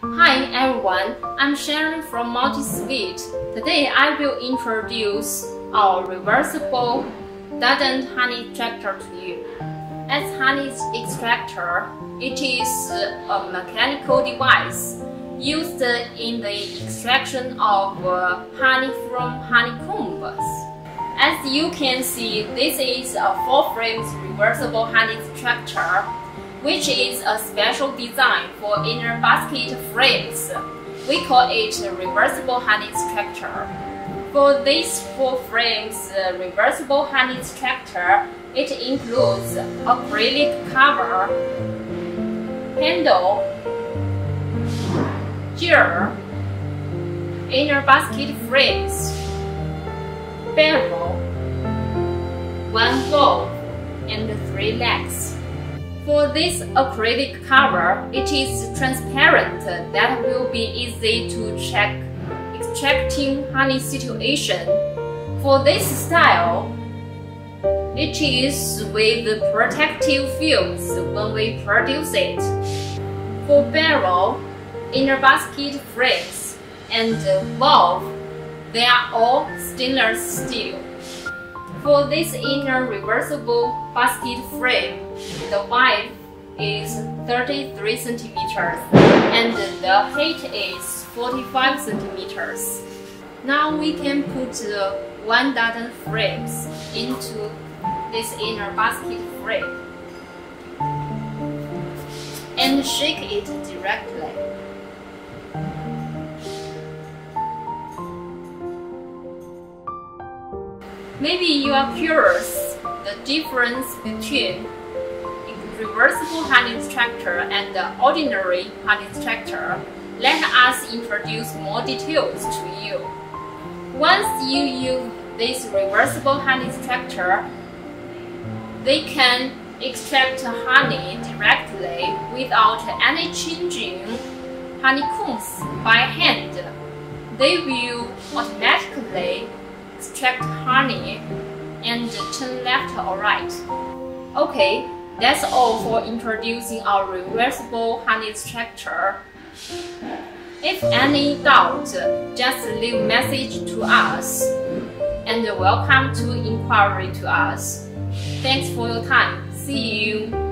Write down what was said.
Hi everyone, I'm Sharon from Multi-sweet. Today I will introduce our reversible Dadant honey extractor to you. As honey extractor, it is a mechanical device used in the extraction of uh, honey from honeycombs. As you can see, this is a four-frame reversible honey extractor which is a special design for inner basket frames. We call it reversible honey extractor. For these four frames reversible honey extractor, it includes acrylic cover, handle, gear, inner basket frames, barrel, one valve, and three legs. For this acrylic cover, it is transparent that will be easy to check extracting honey situation. For this style, it is with protective films when we produce it. For barrel, inner basket frames, and valve, they are all stainless steel. For this inner reversible basket frame, the width is 33 centimeters and the height is 45 centimeters. Now we can put the one dozen frames into this inner basket frame and shake it directly. Maybe you are curious the difference between reversible honey extractor and the ordinary honey extractor. Let us introduce more details to you. Once you use this reversible honey extractor, they can extract honey directly without any changing honeycombs by hand. They will automatically extract honey and turn left or right. Okay, that's all for introducing our reversible honey extractor. If any doubt, just leave message to us and welcome to inquiry to us. Thanks for your time. See you.